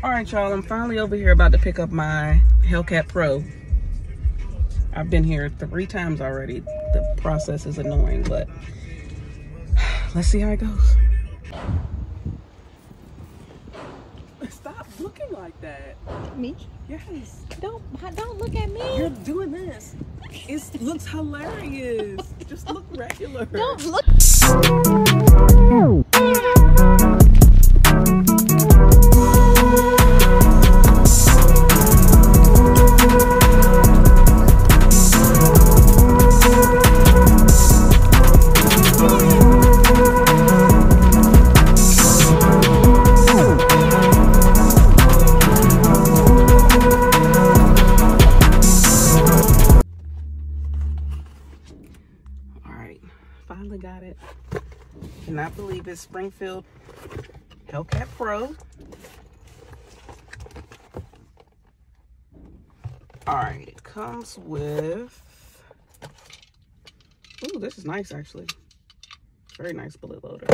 All right, y'all, I'm finally over here about to pick up my Hellcat Pro. I've been here three times already. The process is annoying, but let's see how it goes. Stop looking like that. Me? Yes. Don't don't look at me. You're doing this. It looks hilarious. Just look regular. Don't look. Finally got it. Cannot believe it's Springfield Hellcat Pro. All right, it comes with. Ooh, this is nice actually. Very nice bullet loader.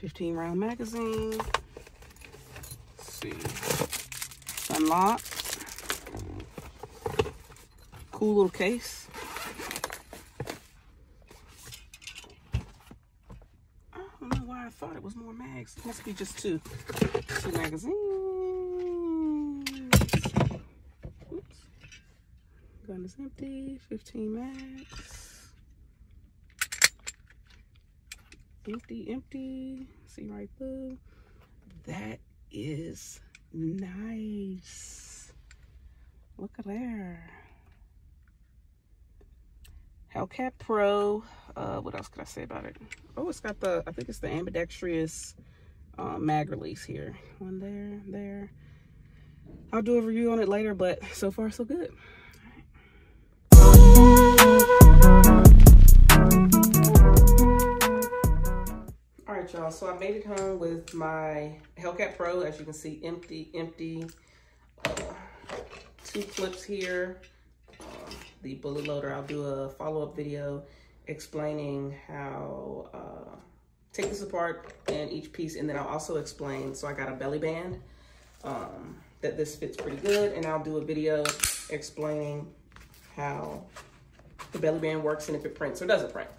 15 round magazine. Let's see. Unlocked. Cool little case. I don't why I thought it was more mags. It must be just two. Two magazines. Oops. Gun is empty. 15 mags. Empty, empty. See right through. That is nice. Look at there. Hellcat Pro. Uh, what else could I say about it? Oh, it's got the, I think it's the ambidextrous uh, mag release here. One there, there. I'll do a review on it later, but so far so good. All right, y'all. So I made it home with my Hellcat Pro. As you can see, empty, empty. Uh, two clips here the bullet loader, I'll do a follow-up video explaining how, uh, take this apart and each piece, and then I'll also explain, so I got a belly band, um, that this fits pretty good, and I'll do a video explaining how the belly band works and if it prints or doesn't print.